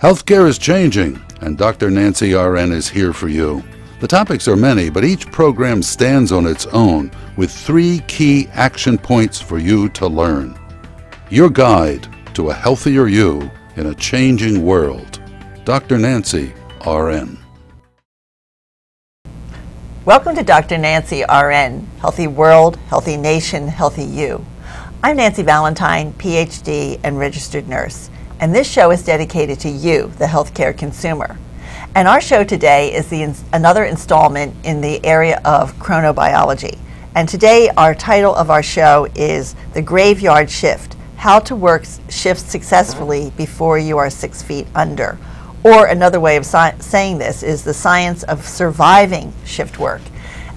Healthcare is changing, and Dr. Nancy RN is here for you. The topics are many, but each program stands on its own with three key action points for you to learn. Your guide to a healthier you in a changing world. Dr. Nancy RN. Welcome to Dr. Nancy RN, Healthy World, Healthy Nation, Healthy You. I'm Nancy Valentine, PhD and registered nurse, and this show is dedicated to you, the healthcare consumer. And our show today is the, another installment in the area of chronobiology. And today, our title of our show is The Graveyard Shift How to Work Shifts Successfully Before You Are Six Feet Under. Or another way of si- saying this is the science of surviving shift work.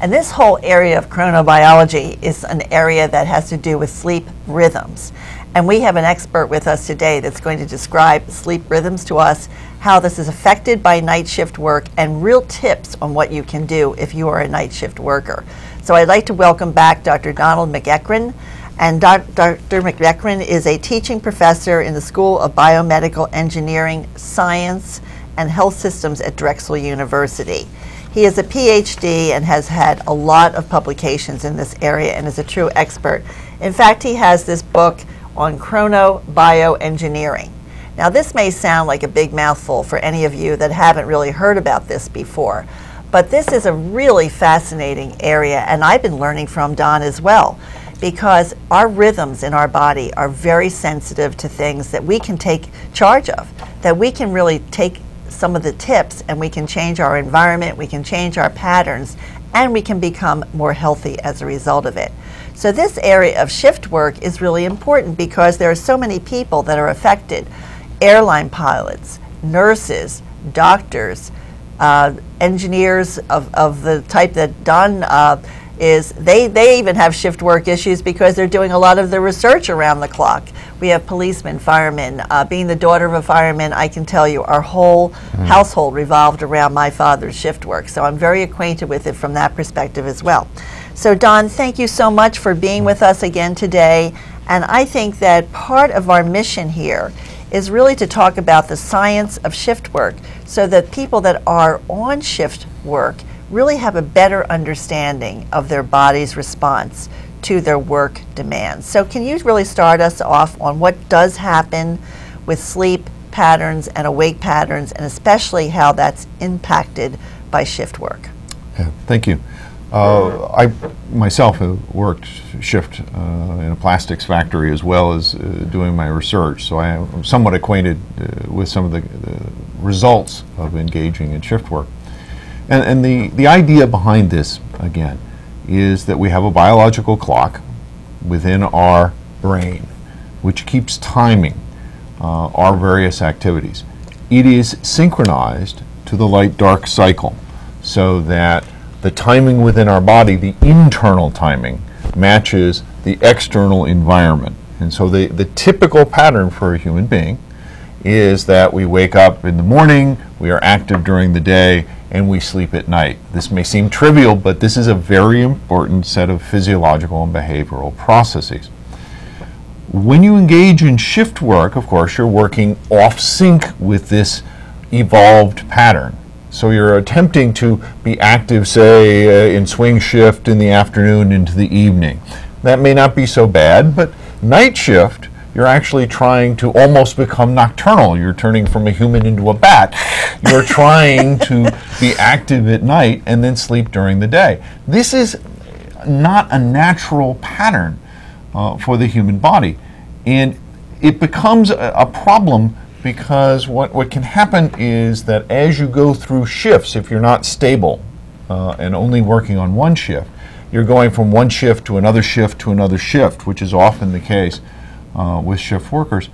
And this whole area of chronobiology is an area that has to do with sleep rhythms. And we have an expert with us today that's going to describe sleep rhythms to us, how this is affected by night shift work, and real tips on what you can do if you are a night shift worker. So I'd like to welcome back Dr. Donald McEachron. And Dr. McEachron is a teaching professor in the School of Biomedical Engineering, Science, and Health Systems at Drexel University. He is a PhD and has had a lot of publications in this area and is a true expert. In fact, he has this book on chronobioengineering. Now, this may sound like a big mouthful for any of you that haven't really heard about this before, but this is a really fascinating area, and I've been learning from Don as well because our rhythms in our body are very sensitive to things that we can take charge of, that we can really take some of the tips and we can change our environment, we can change our patterns, and we can become more healthy as a result of it. So, this area of shift work is really important because there are so many people that are affected airline pilots, nurses, doctors, uh, engineers of, of the type that Don. Uh, is they, they even have shift work issues because they're doing a lot of the research around the clock. We have policemen, firemen. Uh, being the daughter of a fireman, I can tell you our whole mm. household revolved around my father's shift work. So I'm very acquainted with it from that perspective as well. So, Don, thank you so much for being with us again today. And I think that part of our mission here is really to talk about the science of shift work so that people that are on shift work really have a better understanding of their body's response to their work demands. So, can you really start us off on what does happen with sleep patterns and awake patterns, and especially how that's impacted by shift work? Yeah, thank you. Uh, I myself have worked shift uh, in a plastics factory as well as uh, doing my research, so I am somewhat acquainted uh, with some of the, the results of engaging in shift work. And, and the, the idea behind this, again, is that we have a biological clock within our brain which keeps timing uh, our various activities. It is synchronized to the light dark cycle so that the timing within our body, the internal timing, matches the external environment. And so the, the typical pattern for a human being is that we wake up in the morning, we are active during the day, and we sleep at night. This may seem trivial, but this is a very important set of physiological and behavioral processes. When you engage in shift work, of course, you're working off sync with this evolved pattern. So you're attempting to be active, say, uh, in swing shift in the afternoon into the evening. That may not be so bad, but night shift you're actually trying to almost become nocturnal. You're turning from a human into a bat. You're trying to be active at night and then sleep during the day. This is not a natural pattern uh, for the human body. And it becomes a, a problem because what, what can happen is that as you go through shifts, if you're not stable uh, and only working on one shift, you're going from one shift to another shift to another shift, which is often the case uh, with shift workers,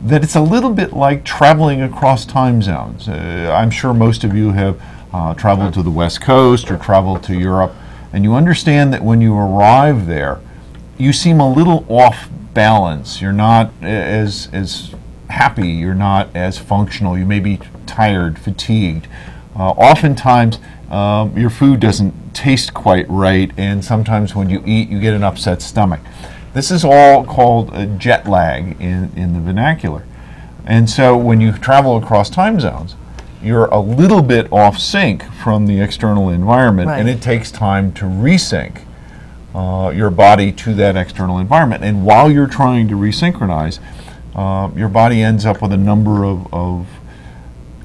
that it's a little bit like traveling across time zones. Uh, I'm sure most of you have uh, traveled to the West Coast or traveled to Europe, and you understand that when you arrive there, you seem a little off balance. You're not as, as happy, you're not as functional, you may be tired, fatigued. Uh, oftentimes, um, your food doesn't taste quite right, and sometimes when you eat, you get an upset stomach. This is all called jet lag in, in the vernacular. And so when you travel across time zones, you're a little bit off sync from the external environment, and it takes time to resync uh, your body to that external environment. And while you're trying to resynchronize, uh, your body ends up with a number of, of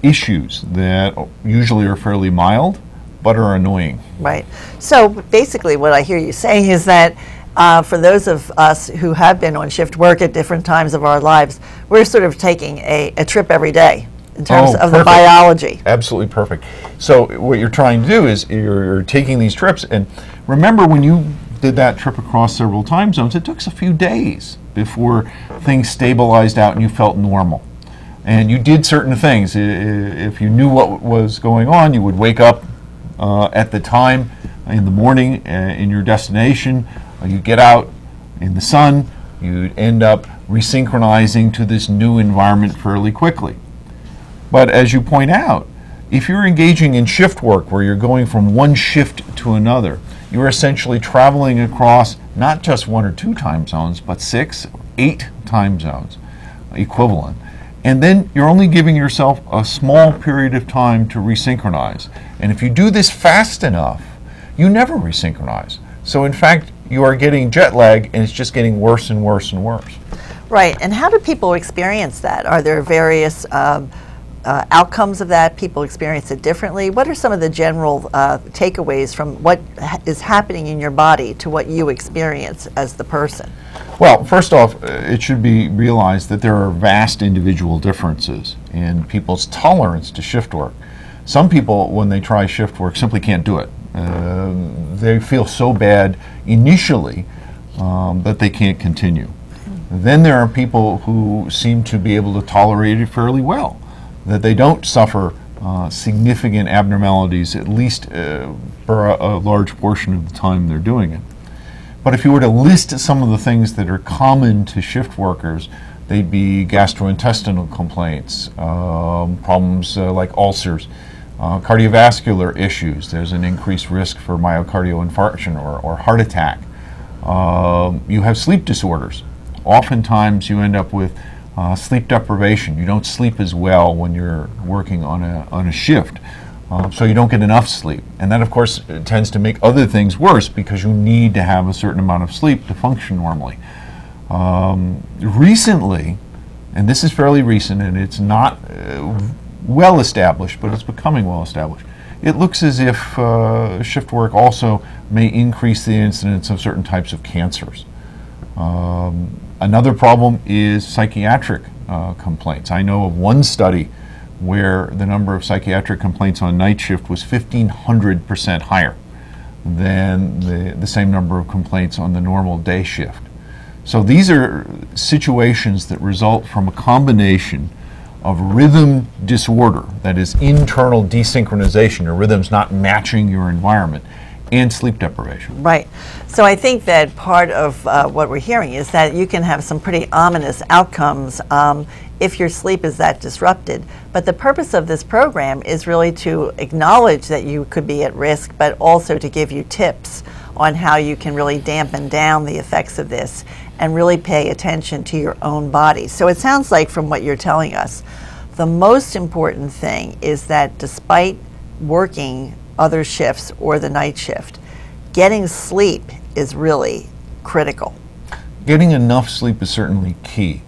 issues that usually are fairly mild but are annoying. Right. So basically, what I hear you saying is that uh, for those of us who have been on shift work at different times of our lives, we're sort of taking a, a trip every day in terms Oh, of the biology. Absolutely perfect. So what you're trying to do is you're, you're taking these trips, and remember when you did that trip across several time zones, it took us a few days before things stabilized out and you felt normal. And you did certain things. I- i- If you knew what was going on, you would wake up uh, at the time in the morning uh, in your destination. You get out in the sun. You end up resynchronizing to this new environment fairly quickly. But as you point out, if you're engaging in shift work where you're going from one shift to another, you're essentially traveling across not just one or two time zones, but six, eight time zones equivalent. And then you're only giving yourself a small period of time to resynchronize. And if you do this fast enough, you never resynchronize. So, in fact, you are getting jet lag and it's just getting worse and worse and worse. Right. And how do people experience that? Are there various um, uh, outcomes of that? People experience it differently. What are some of the general uh, takeaways from what ha- is happening in your body to what you experience as the person? Well, first off, uh, it should be realized that there are vast individual differences in people's tolerance to shift work. Some people, when they try shift work, simply can't do it. Uh, they feel so bad initially um, that they can't continue. Then there are people who seem to be able to tolerate it fairly well, that they don't suffer uh, significant abnormalities, at least uh, for a, a large portion of the time they're doing it. But if you were to list some of the things that are common to shift workers, they'd be gastrointestinal complaints, um, problems uh, like ulcers, uh, cardiovascular issues. There's an increased risk for myocardial infarction or, or heart attack. Um, you have sleep disorders. Oftentimes, you end up with uh, sleep deprivation. You don't sleep as well when you're working on a, on a shift. Uh, so you don't get enough sleep. And that, of course, uh, tends to make other things worse because you need to have a certain amount of sleep to function normally. Um, recently, and this is fairly recent and it's not uh, well established, but it's becoming well established, it looks as if uh, shift work also may increase the incidence of certain types of cancers. Um, another problem is psychiatric uh, complaints. I know of one study where the number of psychiatric complaints on night shift was 1,500% higher than the, the same number of complaints on the normal day shift. So these are situations that result from a combination of rhythm disorder, that is internal desynchronization, your rhythm's not matching your environment, and sleep deprivation. Right. So I think that part of uh, what we're hearing is that you can have some pretty ominous outcomes um, if your sleep is that disrupted. But the purpose of this program is really to acknowledge that you could be at risk, but also to give you tips on how you can really dampen down the effects of this and really pay attention to your own body. So it sounds like from what you're telling us, the most important thing is that despite working other shifts or the night shift, getting sleep is really critical. Getting enough sleep is certainly key.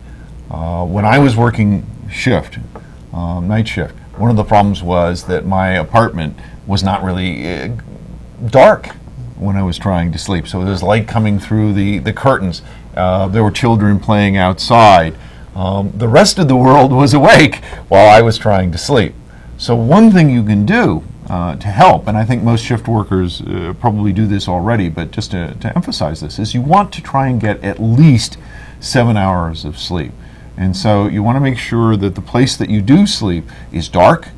Uh, when I was working shift, um, night shift, one of the problems was that my apartment was not really uh, dark when I was trying to sleep. So there's light coming through the, the curtains. Uh, there were children playing outside. Um, the rest of the world was awake while I was trying to sleep. So one thing you can do uh, to help, and I think most shift workers uh, probably do this already, but just to, to emphasize this, is you want to try and get at least seven hours of sleep. And so you want to make sure that the place that you do sleep is dark,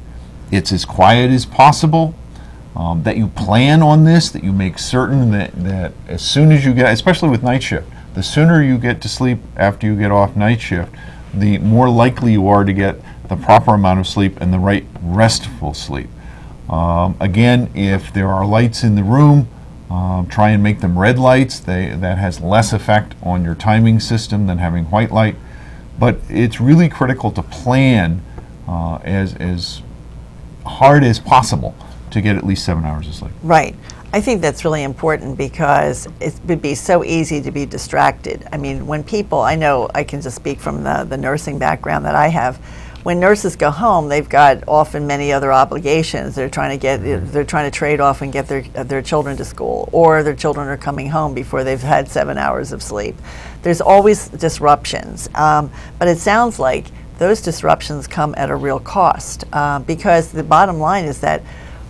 it's as quiet as possible, um, that you plan on this, that you make certain that, that as soon as you get, especially with night shift, the sooner you get to sleep after you get off night shift, the more likely you are to get the proper amount of sleep and the right restful sleep. Um, again, if there are lights in the room, um, try and make them red lights. They, that has less effect on your timing system than having white light. But it's really critical to plan uh, as, as hard as possible to get at least seven hours of sleep. Right. I think that's really important because it would be so easy to be distracted. I mean, when people, I know I can just speak from the, the nursing background that I have. When nurses go home, they've got often many other obligations. They're trying to get, Mm-hmm. they're trying to trade off and get their their children to school, or their children are coming home before they've had seven hours of sleep. There's always disruptions, um, but it sounds like those disruptions come at a real cost uh, because the bottom line is that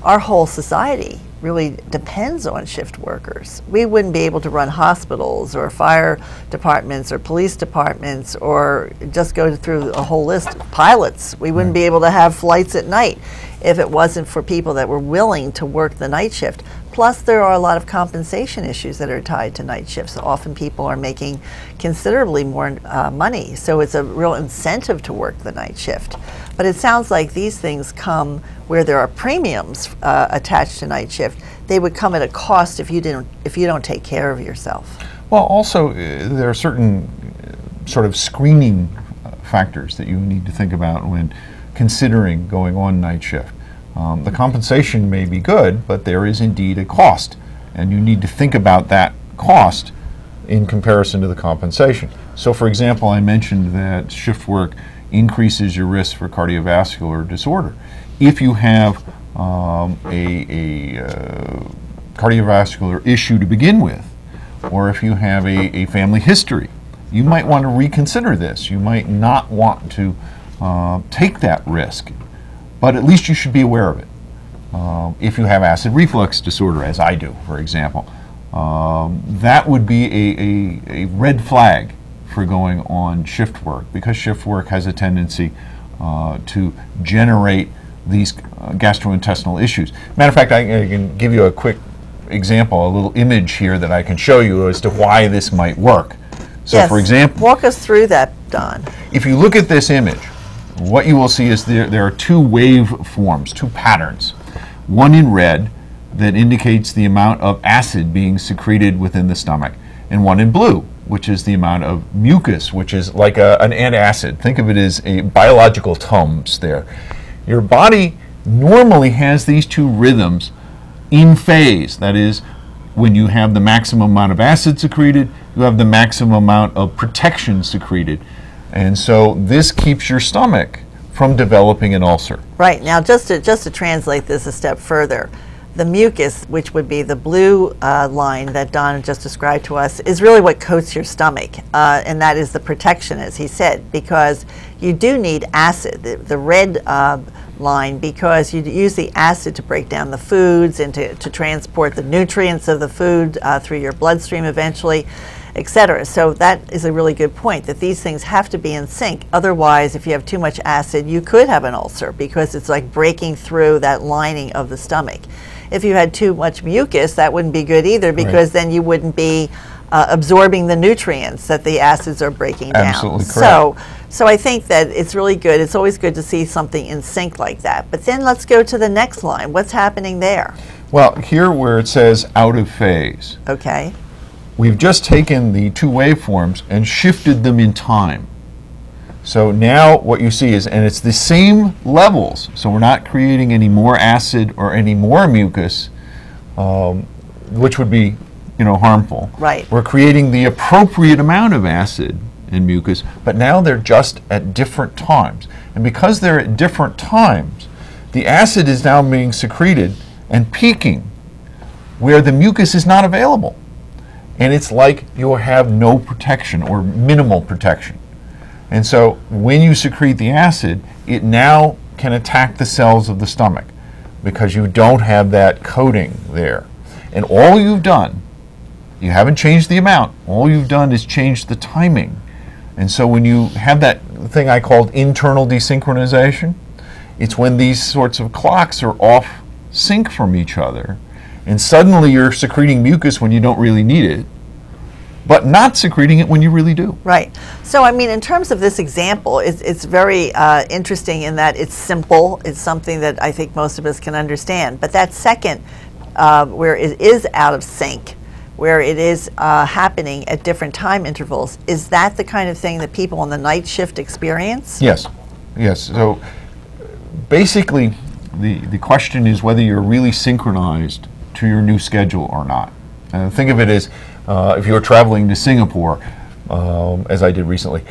our whole society really depends on shift workers. We wouldn't be able to run hospitals or fire departments or police departments or just go through a whole list of pilots. We wouldn't be able to have flights at night if it wasn't for people that were willing to work the night shift. Plus, there are a lot of compensation issues that are tied to night shifts. Often people are making considerably more uh, money, so it's a real incentive to work the night shift. But it sounds like these things come where there are premiums uh, attached to night shift. They would come at a cost if you didn't, if you don't take care of yourself. Well, also, uh, there are certain uh, sort of screening uh, factors that you need to think about when considering going on night shift. Um, the compensation may be good, but there is indeed a cost, and you need to think about that cost in comparison to the compensation. So, for example, I mentioned that shift work increases your risk for cardiovascular disorder. If you have um, a, a uh, cardiovascular issue to begin with, or if you have a, a family history, you might want to reconsider this. You might not want to uh, take that risk, but at least you should be aware of it. Um, if you have acid reflux disorder, as I do, for example, um, that would be a, a, a red flag for going on shift work because shift work has a tendency uh, to generate these uh, gastrointestinal issues. Matter of fact, I, I can give you a quick example, a little image here that I can show you as to why this might work. So, yes. for example, walk us through that, Don. if you look at this image, what you will see is there, there are two wave forms, two patterns. One in red that indicates the amount of acid being secreted within the stomach, and one in blue, which is the amount of mucus, which is like a, an antacid. Think of it as a biological tums there. Your body normally has these two rhythms in phase. That is, when you have the maximum amount of acid secreted, you have the maximum amount of protection secreted. And so this keeps your stomach from developing an ulcer. Right now, just to just to translate this a step further, the mucus, which would be the blue uh, line that Don just described to us, is really what coats your stomach, uh, and that is the protection, as he said, because you do need acid, the, the red uh, line, because you use the acid to break down the foods and to, to transport the nutrients of the food uh, through your bloodstream eventually etc. So that is a really good point that these things have to be in sync. Otherwise, if you have too much acid, you could have an ulcer because it's like breaking through that lining of the stomach. If you had too much mucus, that wouldn't be good either because then you wouldn't be uh, absorbing the nutrients that the acids are breaking down. Absolutely So, so I think that it's really good. It's always good to see something in sync like that. But then let's go to the next line. What's happening there? Well, here where it says out of phase, Okay. We've just taken the two waveforms and shifted them in time. So now what you see is, and it's the same levels, so we're not creating any more acid or any more mucus, um, which would be, you know, harmful. Right. We're creating the appropriate amount of acid and mucus, but now they're just at different times. And because they're at different times, the acid is now being secreted and peaking where the mucus is not available and it's like you'll have no protection or minimal protection. And so when you secrete the acid, it now can attack the cells of the stomach because you don't have that coating there. And all you've done, you haven't changed the amount, all you've done is change the timing. And so when you have that thing I called internal desynchronization, it's when these sorts of clocks are off sync from each other and suddenly you're secreting mucus when you don't really need it, but not secreting it when you really do. Right. So, I mean, in terms of this example, it's, it's very uh, interesting in that it's simple. It's something that I think most of us can understand. But that second, uh, where it is out of sync, where it is uh, happening at different time intervals. Is that the kind of thing that people on the night shift experience? Yes, yes. So basically, the, the question is whether you're really synchronized to your new schedule or not. And think of it as uh, if you're traveling to Singapore, um, as I did recently,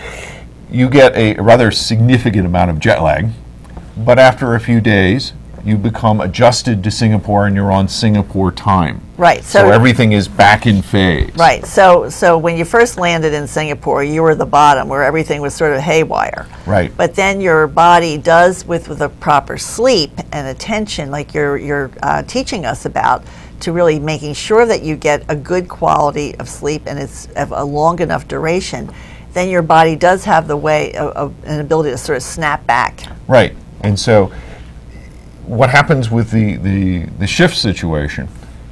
you get a rather significant amount of jet lag, but after a few days, you become adjusted to Singapore and you're on Singapore time. Right. So, so, everything is back in phase. Right. So so when you first landed in Singapore, you were the bottom where everything was sort of haywire. Right. But then your body does with with a proper sleep and attention, like you're you're uh, teaching us about, to really making sure that you get a good quality of sleep and it's of a long enough duration. Then your body does have the way of, of an ability to sort of snap back. Right. And so what happens with the, the, the shift situation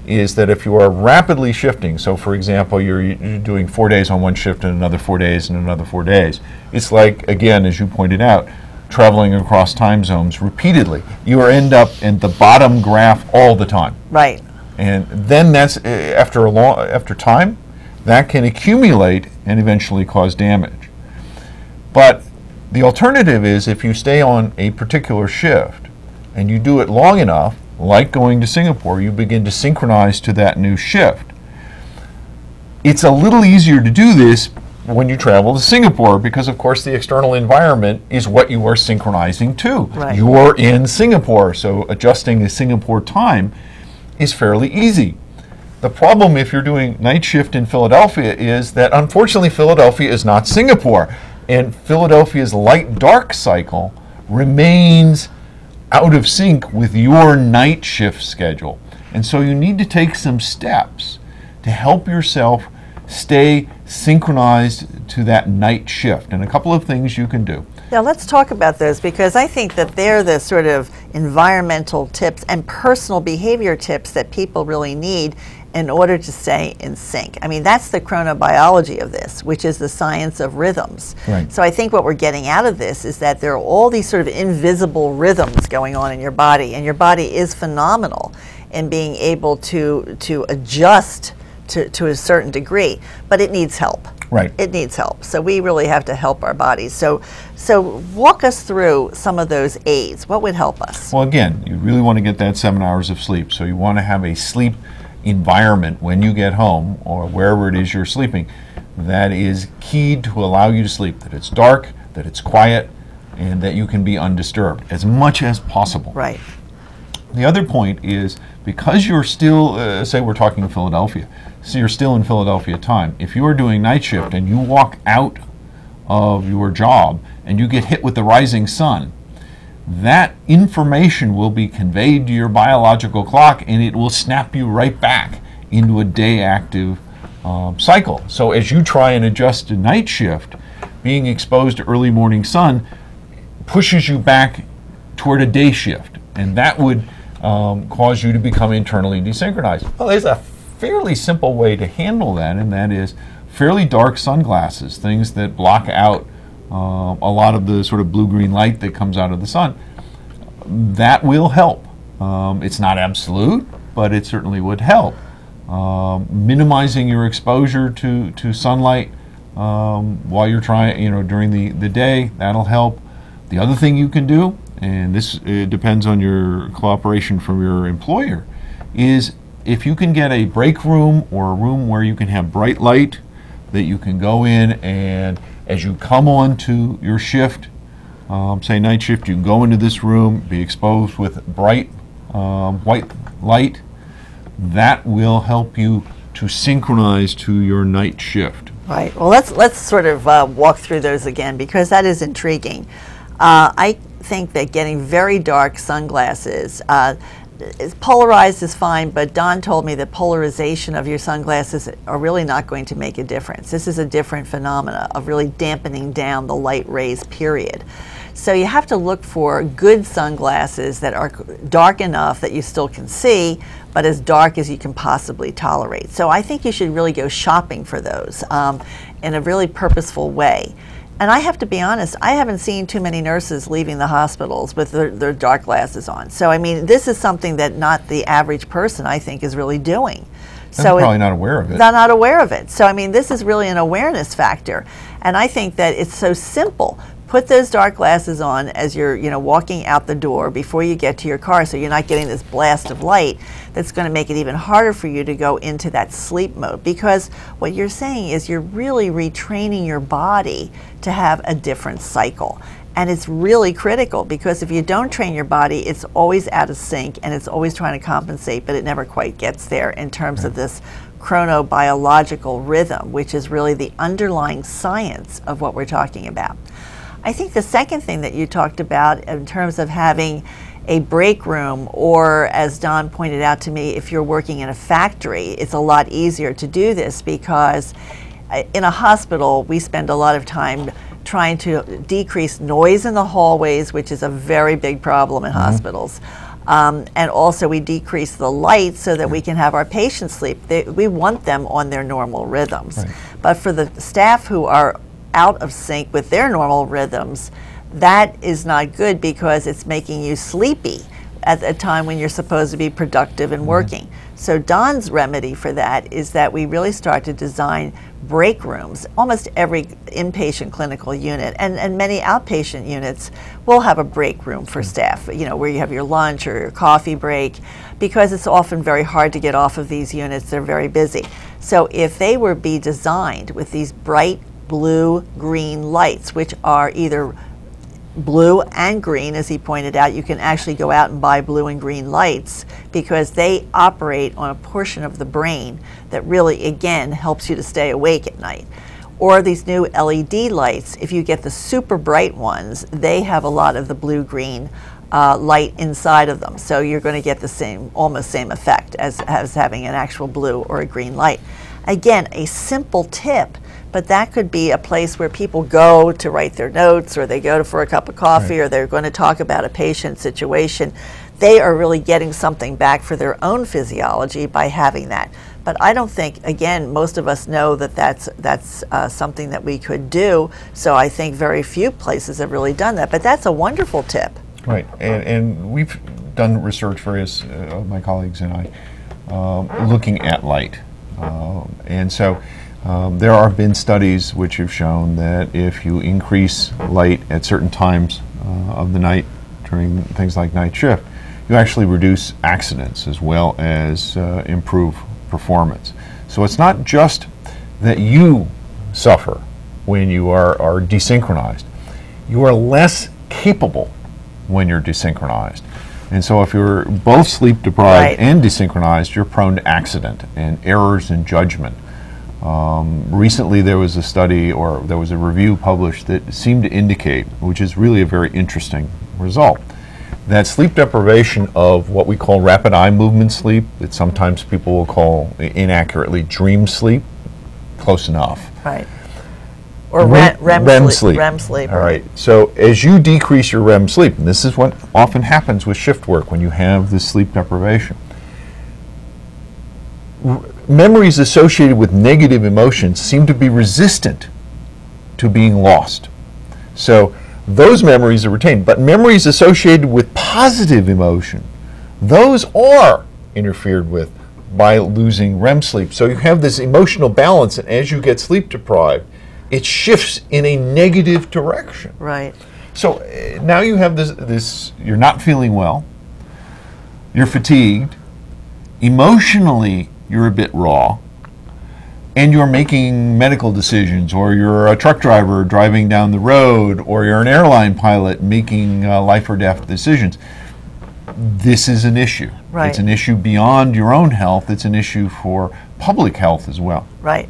is that if you are rapidly shifting, so for example, you're, you're, doing four days on one shift and another four days and another four days, it's like, again, as you pointed out, traveling across time zones repeatedly. You end up in the bottom graph all the time. Right. And then that's, uh, after, a long, after time, that can accumulate and eventually cause damage. But the alternative is if you stay on a particular shift, and you do it long enough, like going to Singapore, you begin to synchronize to that new shift. It's a little easier to do this when you travel to Singapore because, of course, the external environment is what you are synchronizing to. Right. You're in Singapore, so adjusting the Singapore time is fairly easy. The problem if you're doing night shift in Philadelphia is that unfortunately Philadelphia is not Singapore, and Philadelphia's light dark cycle remains out of sync with your night shift schedule. And so you need to take some steps to help yourself stay synchronized to that night shift. And a couple of things you can do. Now, let's talk about those because I think that they're the sort of environmental tips and personal behavior tips that people really need in order to stay in sync. I mean, that's the chronobiology of this, which is the science of rhythms. Right. So I think what we're getting out of this is that there are all these sort of invisible rhythms going on in your body, and your body is phenomenal in being able to to adjust to, to a certain degree, but it needs help. Right. It needs help. So we really have to help our bodies. So so walk us through some of those aids. What would help us? Well, again, you really want to get that seven hours of sleep. So you want to have a sleep environment when you get home or wherever it is you're sleeping that is keyed to allow you to sleep. That it's dark, that it's quiet, and that you can be undisturbed as much as possible. Right. The other point is because you're still, uh, say we're talking Philadelphia, so you're still in Philadelphia time. If you are doing night shift and you walk out of your job and you get hit with the rising sun, that information will be conveyed to your biological clock and it will snap you right back into a day active um, cycle. So as you try and adjust to night shift, being exposed to early morning sun pushes you back toward a day shift, and that would um, cause you to become internally desynchronized. Well, there's a fairly simple way to handle that, and that is fairly dark sunglasses, things that block out uh, a lot of the sort of blue-green light that comes out of the sun. That will help. Um, it's not absolute, but it certainly would help. Um, minimizing your exposure to, to sunlight um, while you're trying, you know, during the, the day, that'll help. The other thing you can do, and this depends on your cooperation from your employer, is if you can get a break room or a room where you can have bright light that you can go in and as you come on to your shift, um, say night shift, you can go into this room, be exposed with bright um, white light. That will help you to synchronize to your night shift. Right. Well, let's let's sort of uh, walk through those again because that is intriguing. Uh, I think that getting very dark sunglasses. Uh, polarized is fine, but Don told me that polarization of your sunglasses are really not going to make a difference. This is a different phenomena of really dampening down the light rays, period. So you have to look for good sunglasses that are dark enough that you still can see, but as dark as you can possibly tolerate. So I think you should really go shopping for those um, in a really purposeful way. And I have to be honest, I haven't seen too many nurses leaving the hospitals with their, their, dark glasses on. So, I mean, this is something that not the average person, I think, is really doing. so they're probably not aware of it. They're not aware of it. So I mean, this is really an awareness factor, and I think that it's so simple put those dark glasses on as you're you know walking out the door before you get to your car so you're not getting this blast of light that's going to make it even harder for you to go into that sleep mode. Because what you're saying is you're really retraining your body to have a different cycle. And it's really critical because if you don't train your body it's always out of sync and it's always trying to compensate but it never quite gets there in terms right. of this chronobiological rhythm which is really the underlying science of what we're talking about I think the second thing that you talked about in terms of having a break room, or as Don pointed out to me, if you're working in a factory, it's a lot easier to do this because uh, in a hospital, we spend a lot of time trying to decrease noise in the hallways, which is a very big problem in mm-hmm. hospitals. Um, and also, we decrease the light so that we can have our patients sleep. They, we want them on their normal rhythms. Right. But for the staff who are out of sync with their normal rhythms, that is not good because it's making you sleepy at a time when you're supposed to be productive and mm-hmm. working. So Don's remedy for that is that we really start to design break rooms. Almost every inpatient clinical unit and, and many outpatient units will have a break room for mm-hmm. staff, you know, where you have your lunch or your coffee break because it's often very hard to get off of these units. They're very busy. So if they were be designed with these bright blue green lights, which are either blue and green, as he pointed out. You can actually go out and buy blue and green lights because they operate on a portion of the brain that really, again, helps you to stay awake at night. Or these new LED lights, if you get the super bright ones, they have a lot of the blue green uh, light inside of them. So you're going to get the same, almost same effect as, as having an actual blue or a green light. Again, a simple tip but that could be a place where people go to write their notes or they go to for a cup of coffee right. or they're going to talk about a patient situation. They are really getting something back for their own physiology by having that. But I don't think, again, most of us know that that's, that's uh, something that we could do. So I think very few places have really done that. But that's a wonderful tip. Right. And, and we've done research, various uh, my colleagues and I, uh, looking at light. Um, and so um, there have been studies which have shown that if you increase light at certain times uh, of the night during things like night shift, you actually reduce accidents as well as uh, improve performance. So it's not just that you suffer when you are, are desynchronized, you are less capable when you're desynchronized. And so if you're both sleep deprived right. and desynchronized, you're prone to accident and errors in judgment um, recently, there was a study or there was a review published that seemed to indicate, which is really a very interesting result, that sleep deprivation of what we call rapid eye movement sleep, that sometimes people will call inaccurately dream sleep, close enough. Right. Or REM, REM, REM sleep, sleep. REM sleep. All right. So as you decrease your REM sleep, and this is what often happens with shift work when you have this sleep deprivation memories associated with negative emotions seem to be resistant to being lost. So those memories are retained, but memories associated with positive emotion, those are interfered with by losing REM sleep. So you have this emotional balance, and as you get sleep deprived, it shifts in a negative direction. Right. So uh, now you have this, this, you're not feeling well, you're fatigued, emotionally you're a bit raw, and you're making medical decisions, or you're a truck driver driving down the road, or you're an airline pilot making uh, life or death decisions, this is an issue. Right. It's an issue beyond your own health, it's an issue for public health as well. Right.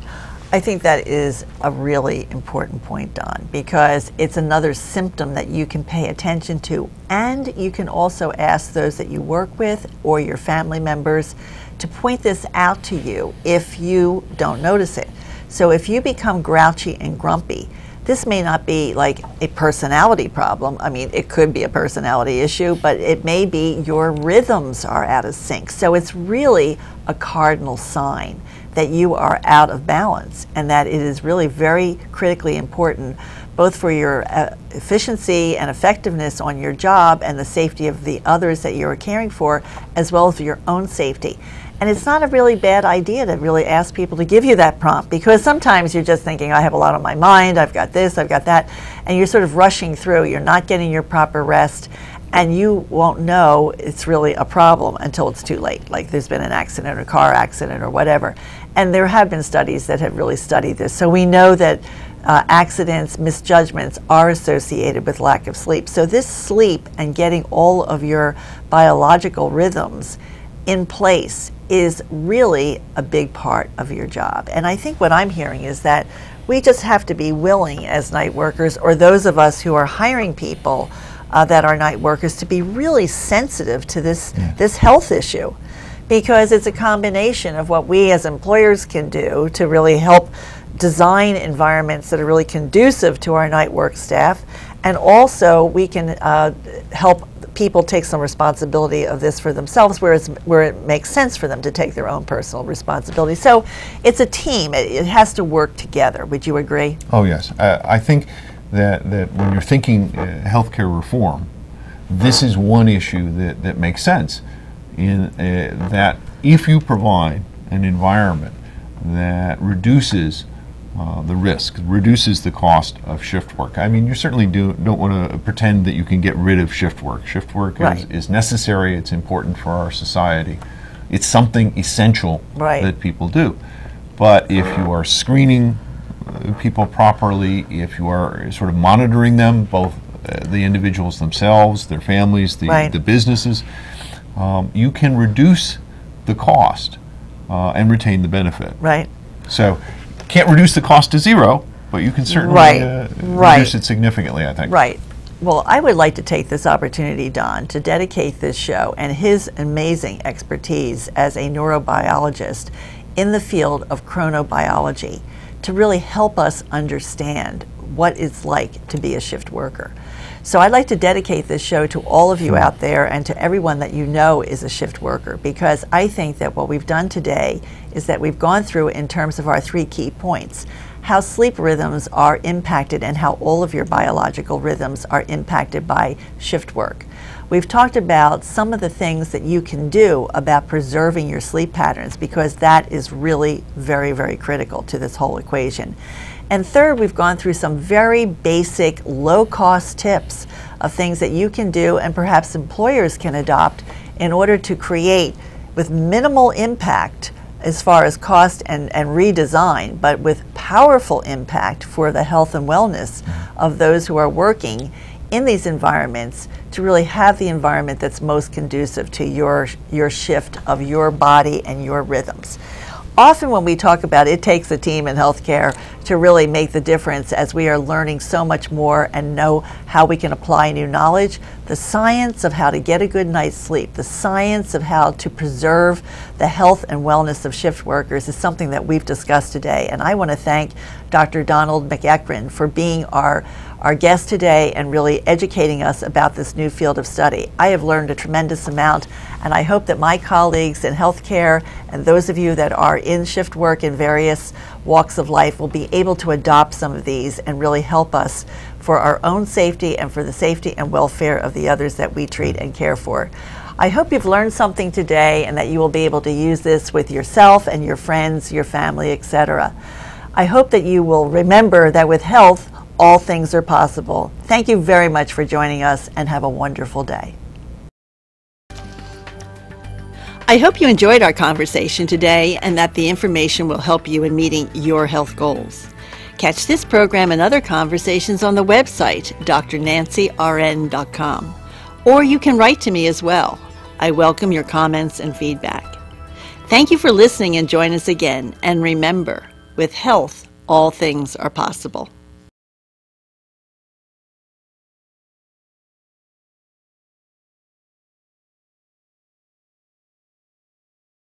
I think that is a really important point, Don, because it's another symptom that you can pay attention to. And you can also ask those that you work with or your family members to point this out to you if you don't notice it. So if you become grouchy and grumpy, this may not be like a personality problem. I mean, it could be a personality issue, but it may be your rhythms are out of sync. So it's really a cardinal sign that you are out of balance and that it is really very critically important both for your uh, efficiency and effectiveness on your job and the safety of the others that you're caring for, as well as your own safety. And it's not a really bad idea to really ask people to give you that prompt because sometimes you're just thinking, I have a lot on my mind, I've got this, I've got that, and you're sort of rushing through, you're not getting your proper rest, and you won't know it's really a problem until it's too late. Like there's been an accident or car accident or whatever. And there have been studies that have really studied this. So we know that uh, accidents, misjudgments are associated with lack of sleep. So this sleep and getting all of your biological rhythms in place is really a big part of your job. And I think what I'm hearing is that we just have to be willing as night workers or those of us who are hiring people uh, that are night workers to be really sensitive to this, yeah. this health issue because it's a combination of what we as employers can do to really help design environments that are really conducive to our night work staff and also we can uh, help people take some responsibility of this for themselves where, where it makes sense for them to take their own personal responsibility. So it's a team. It, it has to work together. Would you agree? Oh, yes. Uh, I think that, that when you're thinking uh, healthcare reform, this is one issue that, that makes sense in uh, that if you provide an environment that reduces uh, the risk, reduces the cost of shift work. I mean, you certainly do, don't want to pretend that you can get rid of shift work. Shift work right. is, is necessary, it's important for our society. It's something essential right. that people do. But if you are screening uh, people properly, if you are sort of monitoring them, both uh, the individuals themselves, their families, the, right. the businesses, um, you can reduce the cost uh, and retain the benefit. Right. So can't reduce the cost to zero, but you can certainly right. Uh, right. reduce it significantly, I think. Right. Well, I would like to take this opportunity, Don, to dedicate this show and his amazing expertise as a neurobiologist in the field of chronobiology to really help us understand what it's like to be a shift worker. So I'd like to dedicate this show to all of you out there and to everyone that you know is a shift worker because I think that what we've done today is that we've gone through in terms of our three key points how sleep rhythms are impacted and how all of your biological rhythms are impacted by shift work. We've talked about some of the things that you can do about preserving your sleep patterns because that is really very, very critical to this whole equation. And third, we've gone through some very basic, low cost tips of things that you can do and perhaps employers can adopt in order to create with minimal impact as far as cost and, and redesign, but with powerful impact for the health and wellness of those who are working in these environments to really have the environment that's most conducive to your, your shift of your body and your rhythms often when we talk about it, it takes a team in healthcare to really make the difference as we are learning so much more and know how we can apply new knowledge. The science of how to get a good night's sleep, the science of how to preserve the health and wellness of shift workers is something that we've discussed today. And I want to thank Dr. Donald McEachron for being our our guest today and really educating us about this new field of study. I have learned a tremendous amount, and I hope that my colleagues in healthcare and those of you that are in shift work in various walks of life will be able to adopt some of these and really help us for our own safety and for the safety and welfare of the others that we treat and care for. I hope you've learned something today and that you will be able to use this with yourself and your friends, your family, etc. I hope that you will remember that with health, all things are possible. Thank you very much for joining us and have a wonderful day. I hope you enjoyed our conversation today and that the information will help you in meeting your health goals. Catch this program and other conversations on the website, drnancyrn.com. Or you can write to me as well. I welcome your comments and feedback. Thank you for listening and join us again. And remember, with health, all things are possible.